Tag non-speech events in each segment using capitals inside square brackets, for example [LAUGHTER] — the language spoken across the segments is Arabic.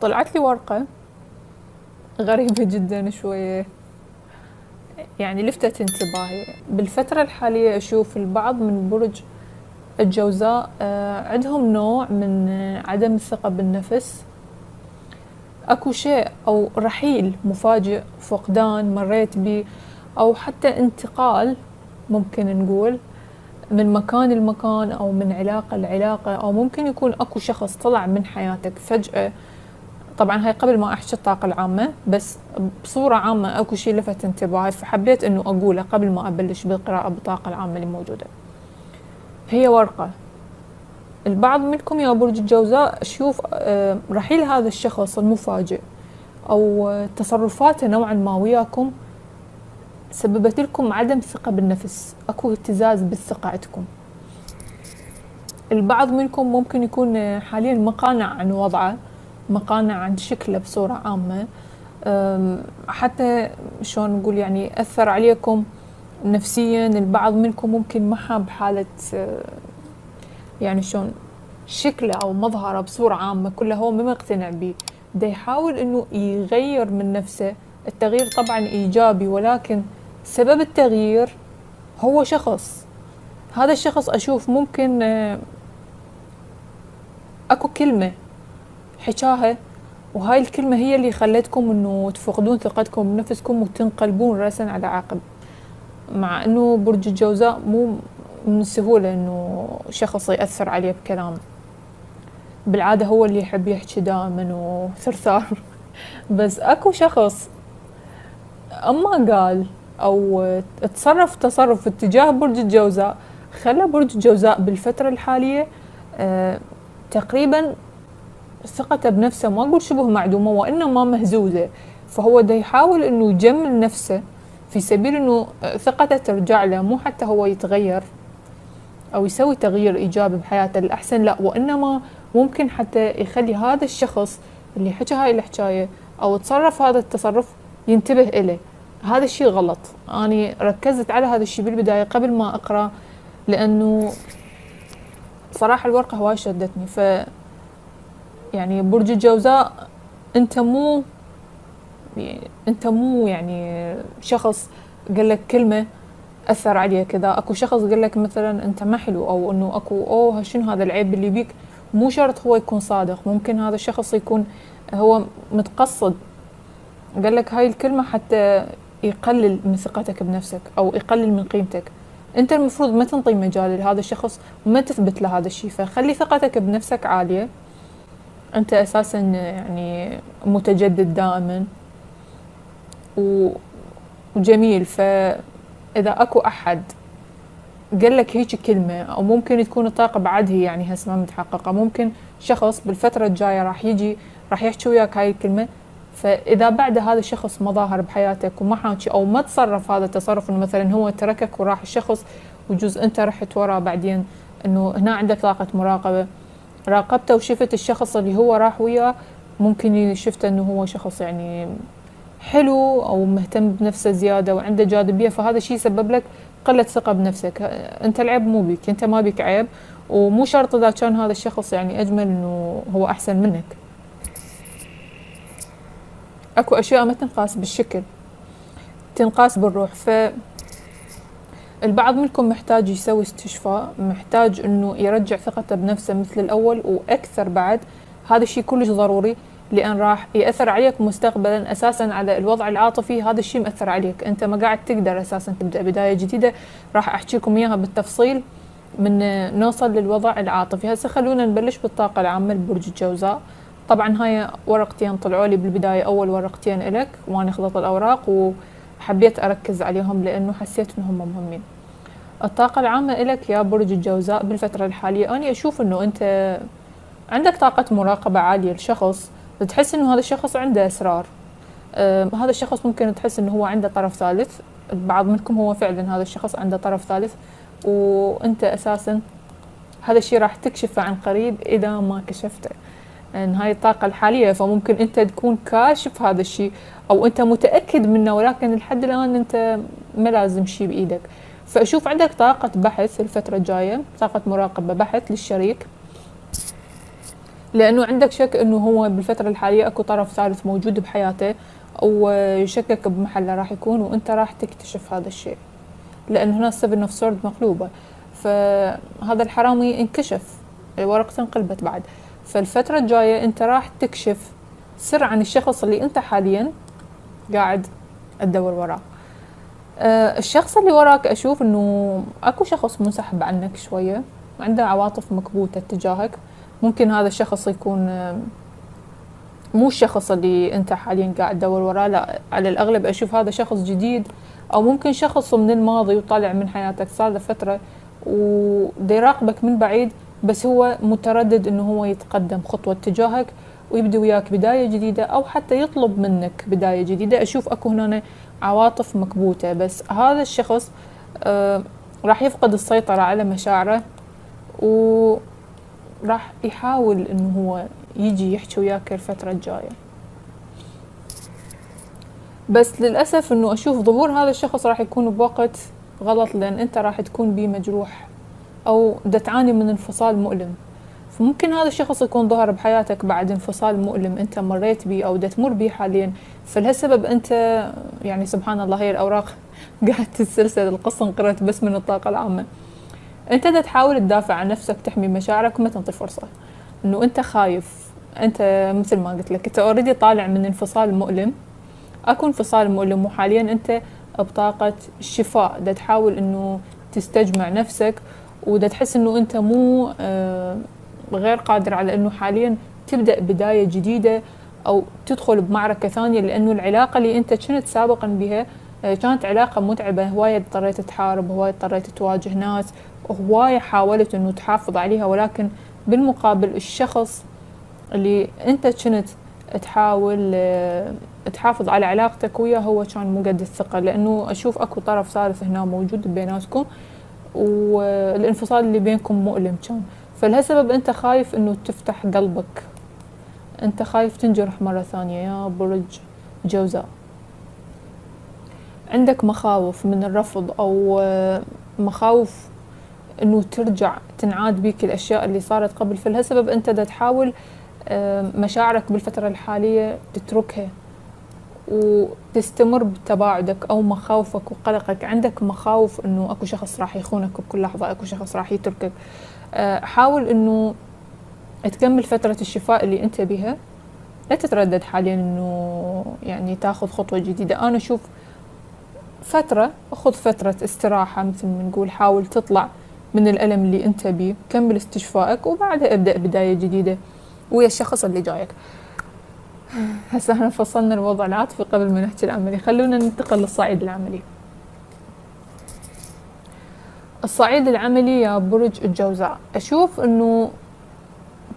طلعت لي ورقة غريبة جدا شوية. يعني لفتت انتباهي. بالفترة الحالية أشوف البعض من برج الجوزاء آه، عندهم نوع من عدم الثقة بالنفس. أكو شيء أو رحيل مفاجئ فقدان مريت به أو حتى انتقال ممكن نقول من مكان لمكان أو من علاقة لعلاقة أو ممكن يكون أكو شخص طلع من حياتك فجأة طبعا هاي قبل ما أحكي الطاقة العامة بس بصورة عامة أكو شيء لفت انتباهي فحبيت إنه أقوله قبل ما أبلش بالقراءة بالطاقة العامة اللي موجودة. هي ورقة. البعض منكم يا برج الجوزاء شوف آه، رحيل هذا الشخص المفاجئ أو تصرفاته نوعا ما وياكم سببت لكم عدم ثقة بالنفس. أكو اهتزاز بالثقة عندكم. البعض منكم ممكن يكون حاليا مقانع عن وضعه. مقانع عن شكله بصورة عامة. حتى شلون نقول يعني أثر عليكم نفسيا البعض منكم ممكن ما حاب حالة يعني شلون شكله أو مظهره بصورة عامة كله هو ما مقتنع به. بده يحاول إنه يغير من نفسه. التغيير طبعا إيجابي ولكن سبب التغيير هو شخص. هذا الشخص أشوف ممكن أكو كلمة حكاها وهاي الكلمة هي اللي خلتكم إنه تفقدون ثقتكم بنفسكم وتنقلبون رأسا على عقب. مع إنه برج الجوزاء مو من السهولة إنه شخص يأثر عليه بكلام. بالعادة هو اللي يحب يحكي دائما وثرثار. [LAUGHS] بس أكو شخص أما قال أو تصرف تصرف اتجاه برج الجوزاء خلى برج الجوزاء بالفترة الحالية أه تقريبا ثقته بنفسه ما أقول شبه معدومة وإنما مهزوزة. فهو دا يحاول إنه يجمل نفسه في سبيل إنه ثقته ترجع له مو حتى هو يتغير أو يسوي تغيير إيجابي بحياته الأحسن لا وإنما ممكن حتى يخلي هذا الشخص اللي حكى هاي الحكاية أو تصرف هذا التصرف ينتبه إليه. هذا الشيء غلط. أنا ركزت على هذا الشيء بالبداية قبل ما أقرأ لأنه صراحة الورقة هواي شدتني. ف يعني برج الجوزاء أنت مو أنت مو يعني شخص قال لك كلمة أثر عليه كذا. أكو شخص قال لك مثلا أنت ما حلو أو إنه أكو أوه شنو هذا العيب اللي بيك مو شرط هو يكون صادق. ممكن هذا الشخص يكون هو متقصد. قال لك هاي الكلمة حتى يقلل من ثقتك بنفسك أو يقلل من قيمتك. أنت المفروض ما تنطي مجال لهذا الشخص وما تثبت له هذا الشيء. فخلي ثقتك بنفسك عالية. أنت أساسا يعني متجدد دائما وجميل. ف اذا أكو أحد قال لك هيك كلمة أو ممكن تكون الطاقة بعد هي يعني هسه ما متحققة ممكن شخص بالفترة الجاية راح يجي راح يحكي وياك هاي الكلمة. فإذا بعد هذا الشخص ما ظاهر بحياتك وما حاكي أو ما تصرف هذا التصرف إنه مثلا هو تركك وراح الشخص وجوز أنت رحت وراه بعدين إنه هنا عندك طاقة مراقبة. راقبته وشفت الشخص اللي هو راح وياه ممكن شفت إنه هو شخص يعني حلو أو مهتم بنفسه زيادة وعنده جاذبية فهذا الشيء يسبب لك قلة ثقة بنفسك. أنت العيب مو بيك أنت ما بيك عيب ومو شرط إذا كان هذا الشخص يعني أجمل إنه هو أحسن منك. أكو أشياء ما تنقاس بالشكل تنقاس بالروح. ف البعض منكم محتاج يسوي استشفاء محتاج إنه يرجع ثقته بنفسه مثل الأول وأكثر بعد هذا الشيء كلش ضروري لأن راح يأثر عليك مستقبلا أساسا على الوضع العاطفي هذا الشيء مأثر عليك. أنت ما قاعد تقدر أساسا تبدأ بداية جديدة. راح أحكي لكم إياها بالتفصيل من نوصل للوضع العاطفي. هسه خلونا نبلش بالطاقة العامة لبرج الجوزاء. طبعا هاي ورقتين طلعوا لي بالبداية أول ورقتين إلك وأنا خلطت الأوراق وحبيت أركز عليهم لأنه حسيت إنهم مهمين. الطاقة العامة إلك يا برج الجوزاء بالفترة الحالية. أنا أشوف أنه أنت عندك طاقة مراقبة عالية لشخص تحس إنه هذا الشخص عنده اسرار آه هذا الشخص ممكن تحس إنه هو عنده طرف ثالث. بعض منكم هو فعلا هذا الشخص عنده طرف ثالث. وأنت أساسا هذا الشيء راح تكشفه عن قريب إذا ما كشفته. إن هاي الطاقة الحالية فممكن أنت تكون كاشف هذا الشيء أو أنت متأكد منه ولكن لحد الآن أنت ما لازم شيء بإيدك. فاشوف عندك طاقة بحث الفترة الجاية طاقة مراقبة بحث للشريك. لأنه عندك شك إنه هو بالفترة الحالية أكو طرف ثالث موجود بحياته ويشكك بمحله راح يكون وأنت راح تكتشف هذا الشيء. لأن هنا ال Seven of Swords مقلوبة. فهذا الحرامي انكشف الورقة انقلبت بعد. فالفترة الجاية أنت راح تكشف سر عن الشخص اللي أنت حاليا قاعد تدور وراه. أه الشخص اللي وراك أشوف إنه أكو شخص منسحب عنك شوية عنده عواطف مكبوتة تجاهك. ممكن هذا الشخص يكون أه مو الشخص اللي أنت حاليا قاعد تدور وراه لا على الأغلب أشوف هذا شخص جديد أو ممكن شخص من الماضي وطالع من حياتك. صار له فترة ودي يراقبك من بعيد. بس هو متردد إنه هو يتقدم خطوة تجاهك ويبدي وياك بداية جديدة أو حتى يطلب منك بداية جديدة. أشوف أكو هنا عواطف مكبوتة بس هذا الشخص آه راح يفقد السيطرة على مشاعره وراح يحاول إنه هو يجي يحكي وياك الفترة الجاية. بس للأسف إنه أشوف ظهور هذا الشخص راح يكون بوقت غلط لأن أنت راح تكون بيه مجروح أو دا تعاني من انفصال مؤلم. فممكن هذا الشخص يكون ظهر بحياتك بعد انفصال مؤلم أنت مريت به أو دا تمر به حاليا. فلهالسبب أنت يعني سبحان الله هي الأوراق [LAUGHS] قاعد تتسلسل القصة انقرأت بس من الطاقة العامة. أنت دا تحاول تدافع عن نفسك تحمي مشاعرك وما تنطي فرصة. إنه أنت خايف. أنت مثل ما قلت لك أنت اوريدي طالع من انفصال مؤلم. أكو انفصال مؤلم وحاليا أنت بطاقة الشفاء دا تحاول إنه تستجمع نفسك ودا تحس إنه أنت مو آه، غير قادر على إنه حاليا تبدأ بداية جديدة أو تدخل بمعركة ثانية لأنه العلاقة اللي أنت كنت سابقا بها آه، كانت علاقة متعبة. هواية اضطريت تحارب هواية اضطريت تواجه ناس هواية حاولت إنه تحافظ عليها. ولكن بالمقابل الشخص اللي أنت كنت تحاول آه، تحافظ على علاقتك وياه هو كان مو قد الثقة لأنه أشوف أكو طرف ثالث هنا موجود بيناتكم. والانفصال اللي بينكم مؤلم. كان فلهالسبب أنت خايف إنه تفتح قلبك. أنت خايف تنجرح مرة ثانية. يا برج جوزاء. عندك مخاوف من الرفض أو آه، مخاوف إنه ترجع تنعاد بيك الأشياء اللي صارت قبل. فلهالسبب أنت دا تحاول آه، مشاعرك بالفترة الحالية تتركها. وتستمر بتباعدك أو مخاوفك وقلقك. عندك مخاوف إنه أكو شخص راح يخونك بكل لحظة أكو شخص راح يتركك. آه، حاول إنه تكمل فترة الشفاء اللي أنت بها لا تتردد حاليا إنه يعني تاخذ خطوة جديدة. أنا أشوف فترة خذ فترة استراحة مثل ما نقول حاول تطلع من الألم اللي أنت بيه كمل استشفائك وبعدها ابدأ بداية جديدة. ويا الشخص اللي جايك. [LAUGHS] هسه إحنا فصلنا الوضع العاطفي قبل ما نحكي العملي. خلونا ننتقل للصعيد العملي. الصعيد العملي يا برج الجوزاء. أشوف إنه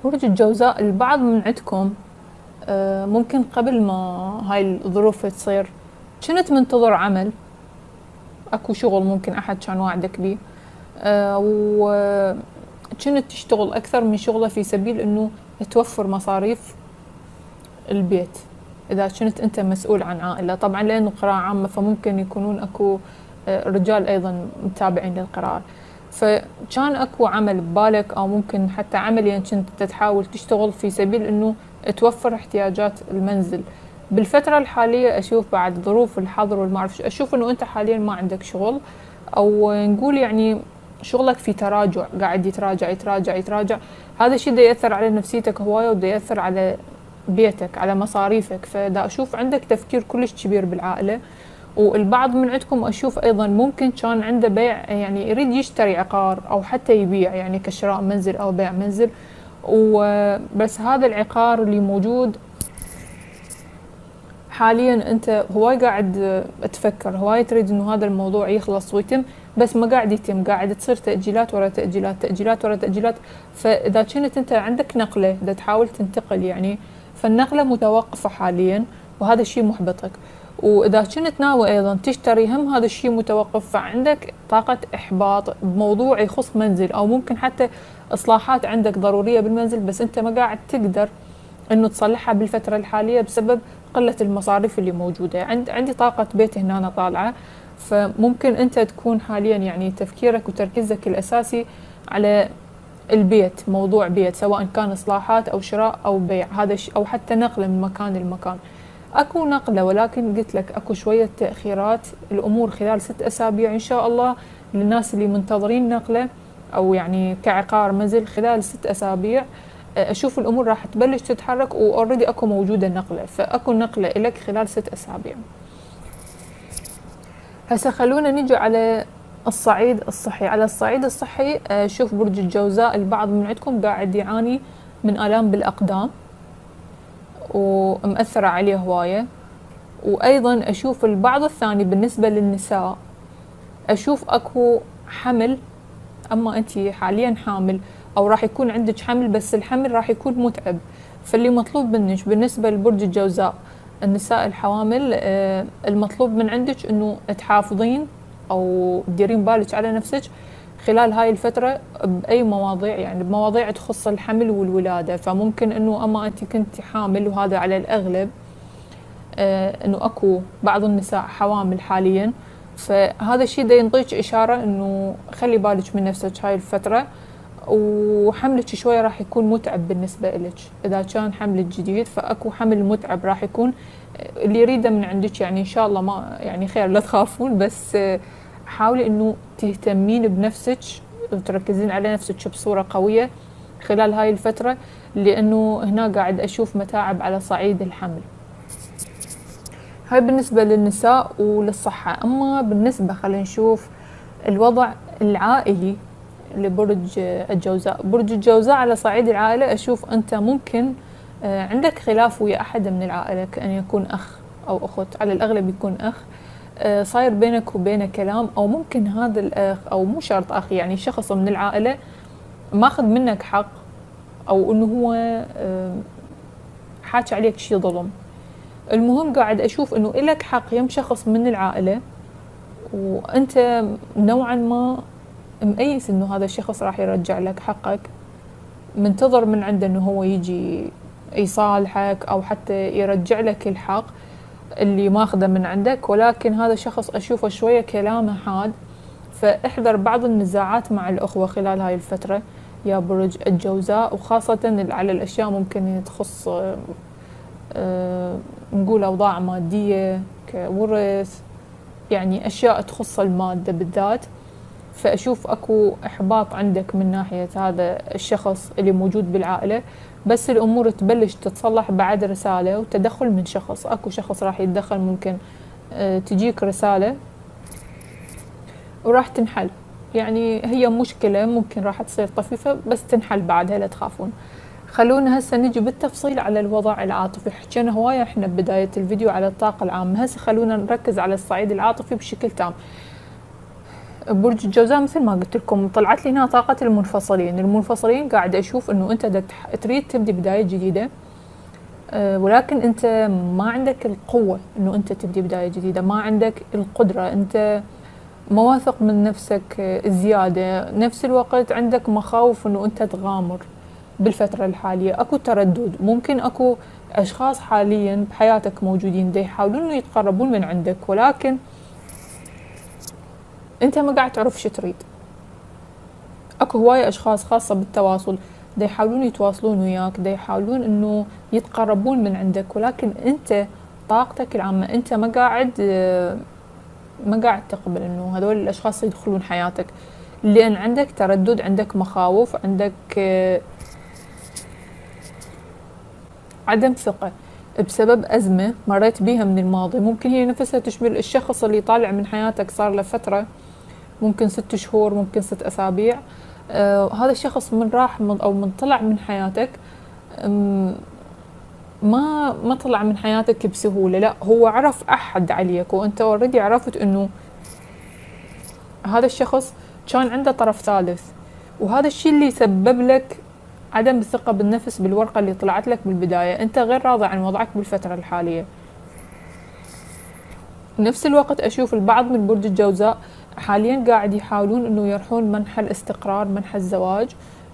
برج الجوزاء البعض من عندكم آه، ممكن قبل ما هاي الظروف تصير كنت منتظر عمل؟ أكو شغل ممكن أحد كان واعدك بيه. آه، وكنت تشتغل أكثر من شغلة في سبيل إنه توفر مصاريف البيت. إذا كنت أنت مسؤول عن عائلة طبعا لأنه قراءة عامة فممكن يكونون أكو آه، رجال أيضا متابعين للقراءة. فكان أكو عمل ببالك أو ممكن حتى عمل يعني كنت تحاول تشتغل في سبيل إنه توفر احتياجات المنزل. بالفترة الحالية أشوف بعد ظروف الحظر والمعرفة أشوف إنه أنت حاليا ما عندك شغل أو نقول يعني شغلك في تراجع قاعد يتراجع يتراجع يتراجع. هذا الشيء ده يأثر على نفسيتك هواية وده يأثر على بيتك على مصاريفك. فدا أشوف عندك تفكير كلش كبير بالعائلة والبعض من عندكم أشوف أيضا ممكن كان عنده بيع يعني يريد يشتري عقار أو حتى يبيع يعني كشراء منزل أو بيع منزل. وبس هذا العقار اللي موجود حاليا أنت هواي قاعد تفكر هواي تريد إنه هذا الموضوع يخلص ويتم بس ما قاعد يتم. قاعد تصير تأجيلات ورا تأجيلات تأجيلات ورا تأجيلات. فإذا كنت أنت عندك نقلة إذا تحاول تنتقل يعني فالنقلة متوقفة حاليا وهذا الشيء محبطك. وإذا كنت ناوي أيضا تشتري هم هذا الشيء متوقف. فعندك طاقة إحباط بموضوع يخص منزل أو ممكن حتى إصلاحات عندك ضرورية بالمنزل بس أنت ما قاعد تقدر إنه تصلحها بالفترة الحالية بسبب قلة المصاريف اللي موجودة. عند عندي طاقة بيت هنا أنا طالعة. فممكن أنت تكون حاليا يعني تفكيرك وتركيزك الأساسي على البيت موضوع بيت سواء كان إصلاحات أو شراء أو بيع هذا أو حتى نقل من مكان لمكان. أكو نقلة ولكن قلت لك أكو شوية تأخيرات الأمور خلال ست أسابيع إن شاء الله للناس اللي منتظرين نقلة أو يعني كعقار منزل خلال ست أسابيع أشوف الأمور راح تبلش تتحرك وأوريدي أكو موجودة نقلة. فأكو نقلة لك خلال ست أسابيع. هسه خلونا نجي على الصعيد الصحي. على الصعيد الصحي شوف برج الجوزاء البعض من عندكم قاعد يعاني من آلام بالأقدام ومأثرة عليه هواية وأيضا أشوف البعض الثاني بالنسبة للنساء أشوف أكو حمل أما أنت حاليا حامل أو راح يكون عندك حمل بس الحمل راح يكون متعب. فاللي مطلوب منك بالنسبة لبرج الجوزاء النساء الحوامل آه، المطلوب من عندك إنه تحافظين أو تديرين بالك على نفسك خلال هاي الفترة بأي مواضيع يعني بمواضيع تخص الحمل والولادة. فممكن أنه أما أنت كنت حامل وهذا على الأغلب آه أنه أكو بعض النساء حوامل حاليا. فهذا الشيء دا ينطيك إشارة أنه خلي بالك من نفسك هاي الفترة وحملك شوية راح يكون متعب بالنسبة لك. إذا كان حملك جديد فأكو حمل متعب راح يكون اللي يريده من عندك يعني إن شاء الله ما يعني خير لا تخافون. بس آه حاولي إنه تهتمين بنفسك وتركزين على نفسك بصورة قوية خلال هاي الفترة لأنه هنا قاعد أشوف متاعب على صعيد الحمل. هاي بالنسبة للنساء وللصحة. أما بالنسبة خلينا نشوف الوضع العائلي لبرج الجوزاء. برج الجوزاء على صعيد العائلة أشوف أنت ممكن آه، عندك خلاف ويا أحد من العائلة كأن يكون أخ أو أخت. على الأغلب يكون أخ. صاير بينك وبينه كلام أو ممكن هذا الأخ أو مو شرط أخ يعني شخص من العائلة ماخذ منك حق أو إنه هو آه، حاكي عليك شيء ظلم. المهم قاعد أشوف إنه إلك حق يم شخص من العائلة وأنت نوعا ما مأيس إنه هذا الشخص راح يرجع لك حقك منتظر من عنده إنه هو يجي يصالحك أو حتى يرجع لك الحق. اللي ماخذه من عندك ولكن هذا الشخص أشوفه شوية كلامه حاد. فاحذر بعض النزاعات مع الأخوة خلال هاي الفترة يا برج الجوزاء وخاصة على الأشياء ممكن تخص أه نقول أوضاع مادية كورث يعني أشياء تخص المادة بالذات. فأشوف أكو إحباط عندك من ناحية هذا الشخص اللي موجود بالعائلة. بس الأمور تبلش تتصلح بعد رسالة وتدخل من شخص. أكو شخص راح يتدخل ممكن آه، تجيك رسالة وراح تنحل. يعني هي مشكلة ممكن راح تصير طفيفة بس تنحل بعدها لا تخافون. خلونا هسه نجي بالتفصيل على الوضع العاطفي. حكينا هواية إحنا ببدايه الفيديو على الطاقة العامة. هسه خلونا نركز على الصعيد العاطفي بشكل تام. برج الجوزاء مثل ما قلت لكم طلعت لي هنا طاقة المنفصلين. المنفصلين قاعد أشوف أنه أنت تريد تبدي بداية جديدة أه ولكن أنت ما عندك القوة أنه أنت تبدي بداية جديدة ما عندك القدرة. أنت ما واثق من نفسك زيادة. نفس الوقت عندك مخاوف أنه أنت تغامر بالفترة الحالية. أكو تردد. ممكن أكو أشخاص حاليا بحياتك موجودين دي يحاولون يتقربون من عندك ولكن أنت ما قاعد تعرف شو تريد. أكو هواية أشخاص خاصة بالتواصل. دا يحاولون يتواصلون وياك دا يحاولون إنه يتقربون من عندك ولكن أنت طاقتك العامة أنت ما قاعد ما قاعد تقبل إنه هذول الأشخاص يدخلون حياتك. لأن عندك تردد عندك مخاوف عندك عدم ثقة. بسبب أزمة مريت بيها من الماضي ممكن هي نفسها تشمل الشخص اللي طالع من حياتك صار له فترة ممكن ست شهور ممكن ست أسابيع. آه هذا الشخص من راح من أو من طلع من حياتك ما ما طلع من حياتك بسهولة لا هو عرف أحد عليك وأنت اوريدي عرفت إنه هذا الشخص كان عنده طرف ثالث. وهذا الشيء اللي سبب لك عدم الثقة بالنفس بالورقة اللي طلعت لك بالبداية. أنت غير راضي عن وضعك بالفترة الحالية. نفس الوقت أشوف البعض من برج الجوزاء حاليا قاعد يحاولون إنه يروحون منحى الاستقرار منحى الزواج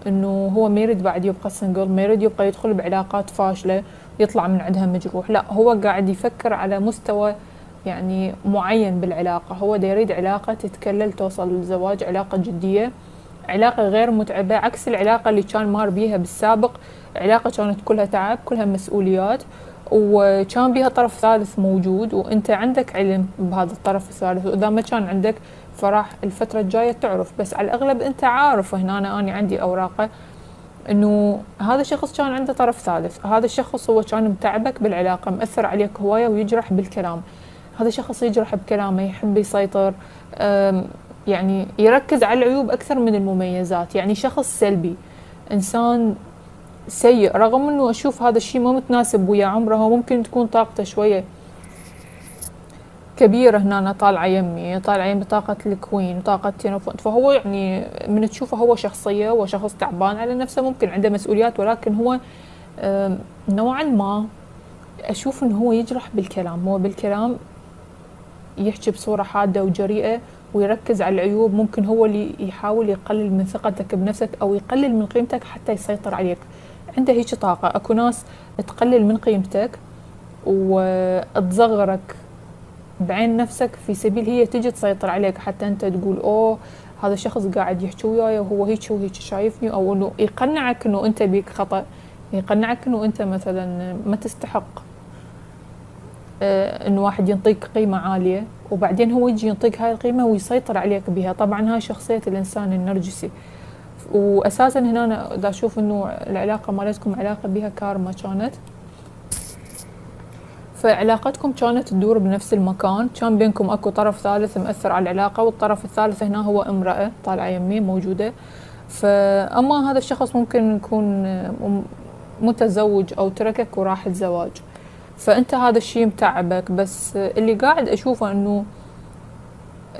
إنه هو ما يريد بعد يبقى سنجل ما يريد يبقى يدخل بعلاقات فاشلة يطلع من عندها مجروح. لا هو قاعد يفكر على مستوى يعني معين بالعلاقة. هو دا يريد علاقة تتكلل توصل للزواج علاقة جدية علاقة غير متعبة عكس العلاقة اللي كان مار بيها بالسابق. علاقة كانت كلها تعب كلها مسؤوليات وكان بيها طرف ثالث موجود وإنت عندك علم بهذا الطرف الثالث. وإذا ما كان عندك فراح الفترة الجاية تعرف. بس على الأغلب أنت عارف هنا أنا, أنا عندي أوراقه إنه هذا الشخص كان عنده طرف ثالث. هذا الشخص هو كان متعبك بالعلاقة مأثر عليك هواية ويجرح بالكلام. هذا الشخص يجرح بكلامه يحب يسيطر يعني يركز على العيوب أكثر من المميزات. يعني شخص سلبي إنسان سيء. رغم إنه أشوف هذا الشيء ما متناسب ويا عمره ممكن تكون طاقته شوية كبيرة هنا طالعة يمي طالعة يمي طاقة ال Queen طاقة Ten of Wands فهو يعني من تشوفه هو شخصية وشخص تعبان على نفسه ممكن عنده مسؤوليات ولكن هو نوعا ما أشوف إنه هو يجرح بالكلام. هو بالكلام يحكي بصورة حادة وجريئة ويركز على العيوب. ممكن هو اللي يحاول يقلل من ثقتك بنفسك أو يقلل من قيمتك حتى يسيطر عليك. عنده هيك طاقة. أكو ناس تقلل من قيمتك وتصغرك بعين نفسك في سبيل هي تجي تسيطر عليك حتى أنت تقول أوه هذا الشخص قاعد يحكي وياي وهو هيك وهيك شايفني. أو إنه يقنعك إنه أنت بيك خطأ يقنعك إنه أنت مثلا ما تستحق آه انه واحد ينطيك قيمة عالية وبعدين هو يجي ينطيك هاي القيمة ويسيطر عليك بها. طبعا هاي شخصية الإنسان النرجسي. واساسا هنا اذا أشوف إنه العلاقة مالتكم علاقة بها كارما كانت. فعلاقتكم كانت تدور بنفس المكان. كان بينكم أكو طرف ثالث مأثر على العلاقة والطرف الثالث هنا هو امرأة طالعة يمي موجودة. فأما هذا الشخص ممكن يكون متزوج أو تركك وراح الزواج. فأنت هذا الشيء متعبك بس اللي قاعد أشوفه أنه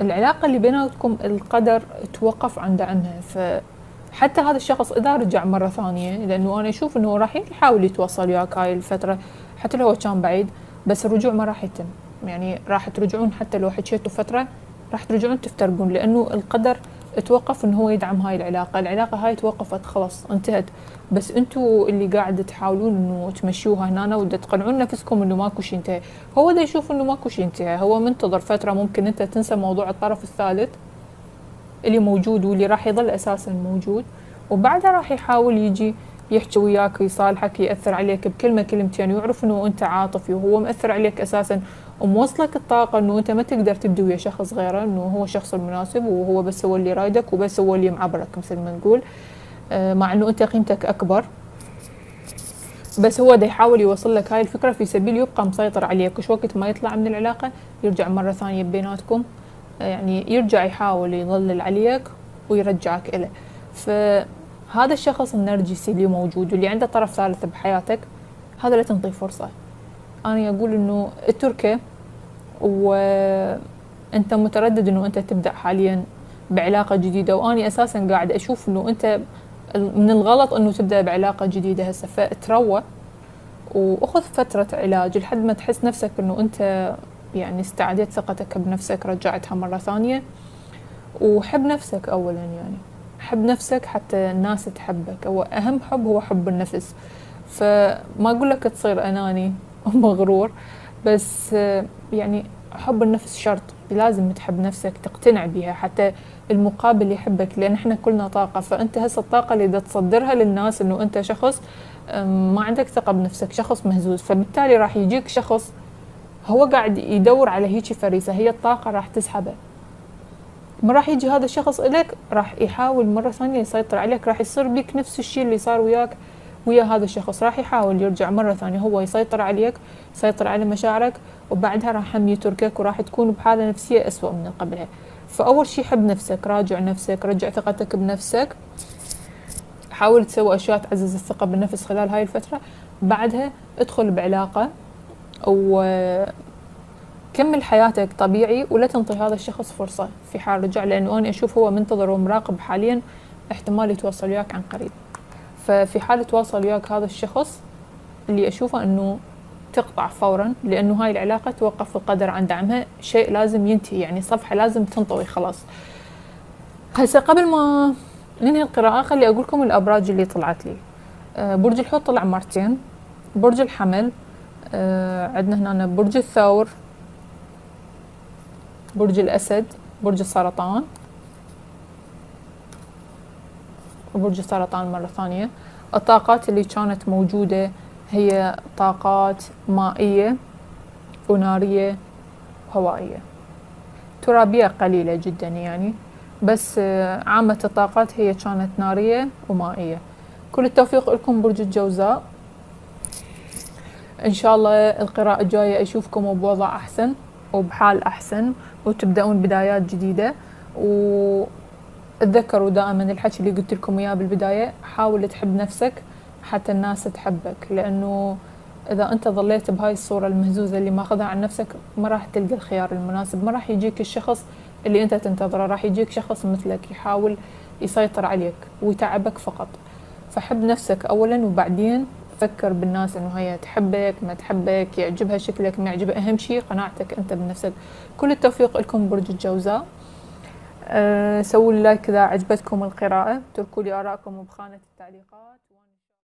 العلاقة اللي بيناتكم القدر توقف عند عنها. فحتى هذا الشخص إذا رجع مرة ثانية لأنه أنا أشوف أنه راح يحاول يتواصل وياك هاي الفترة حتى لو كان بعيد. بس الرجوع ما راح يتم. يعني راح ترجعون حتى لو حكيتوا فترة راح ترجعون تفترقون لأنه القدر توقف إنه هو يدعم هاي العلاقة. العلاقة هاي توقفت خلاص انتهت. بس أنتوا اللي قاعد تحاولون إنه تمشوها هنا ودا تقنعون نفسكم إنه ماكو شيء انتهى هو دا يشوف إنه ماكو شيء انتهى هو منتظر فترة ممكن أنت تنسى موضوع الطرف الثالث اللي موجود واللي راح يظل أساسا موجود وبعدها راح يحاول يجي يحكي وياك ويصالحك يأثر عليك بكلمه كلمتين ويعرف إنه أنت عاطفي وهو مأثر عليك أساسا وموصلك الطاقة إنه أنت ما تقدر تبدي ويا شخص غيره إنه هو الشخص المناسب وهو بس هو اللي رايدك وبس هو اللي معبرك مثل ما نقول. آه، مع إنه أنت قيمتك أكبر. بس هو دا يحاول يوصل لك هاي الفكرة في سبيل يبقى مسيطر عليك وش وقت ما يطلع من العلاقة يرجع مرة ثانية بيناتكم آه، يعني يرجع يحاول يظلل عليك ويرجعك إله ف هذا الشخص النرجسي اللي موجود واللي عنده طرف ثالث بحياتك هذا لا تنطيه فرصة. أنا أقول إنه اتركه وأنت متردد إنه أنت تبدأ حاليا بعلاقة جديدة. وأني أساسا قاعد أشوف إنه أنت من الغلط إنه تبدأ بعلاقة جديدة. هسه فتروى وأخذ فترة علاج لحد ما تحس نفسك إنه أنت يعني استعديت ثقتك بنفسك رجعتها مرة ثانية. وحب نفسك أولا يعني. حب نفسك حتى الناس تحبك. هو أهم حب هو حب النفس. فما أقول لك تصير أناني [LAUGHS] ومغرور بس يعني حب النفس شرط. لازم تحب نفسك تقتنع بها حتى المقابل يحبك لأن إحنا كلنا طاقة. فأنت هسه الطاقة اللي تصدرها للناس إنه أنت شخص ما عندك ثقة بنفسك شخص مهزوز. فبالتالي راح يجيك شخص هو قاعد يدور على هيجي فريسة هي الطاقة راح تسحبه. ما راح يجي هذا الشخص إليك راح يحاول مرة ثانية يسيطر عليك راح يصير بيك نفس الشيء اللي صار وياك ويا هذا الشخص. راح يحاول يرجع مرة ثانية هو يسيطر عليك يسيطر على مشاعرك وبعدها راح يتركك وراح تكون بحالة نفسية أسوأ من قبلها. فأول شيء حب نفسك راجع نفسك رجع ثقتك بنفسك. حاول تسوي أشياء تعزز الثقة بالنفس خلال هاي الفترة. بعدها ادخل بعلاقة و كمل حياتك طبيعي ولا تنطي هذا الشخص فرصة في حال رجع لأنه أنا أشوف هو منتظر ومراقب حاليا. احتمال يتواصل وياك عن قريب. ففي حال تواصل وياك هذا الشخص اللي أشوفه أنه تقطع فورا لأنه هاي العلاقة توقف القدر عن دعمها. شيء لازم ينتهي يعني صفحة لازم تنطوي خلاص. هسه قبل ما ننهي القراءة خلي أقول لكم الأبراج اللي طلعت لي. آه، برج الحوت طلع مرتين. برج الحمل آه، عندنا هنا برج الثور. برج الأسد برج السرطان. برج السرطان مرة ثانية. الطاقات اللي كانت موجودة هي طاقات مائية ونارية وهوائية ترابية قليلة جدا يعني. بس آه، عامة الطاقات هي كانت نارية ومائية. كل التوفيق لكم برج الجوزاء. إن شاء الله القراءة الجاية أشوفكم بوضع أحسن. وبحال أحسن وتبدأون بدايات جديدة. وتذكروا دائما الحكي اللي قلت لكم إياه بالبداية حاول تحب نفسك حتى الناس تحبك لأنه إذا أنت ظليت بهاي الصورة المهزوزة اللي ماخذها عن نفسك ما راح تلقى الخيار المناسب ما راح يجيك الشخص اللي أنت تنتظره راح يجيك شخص مثلك يحاول يسيطر عليك ويتعبك فقط. فحب نفسك أولا وبعدين فكر بالناس إنه هي تحبك ما تحبك يعجبها شكلك ما يعجبها أهم شيء قناعتك أنت بنفسك. كل التوفيق لكم برج الجوزاء أه سووا لايك إذا عجبتكم القراءة. تركوا لي آرائكم بخانة التعليقات.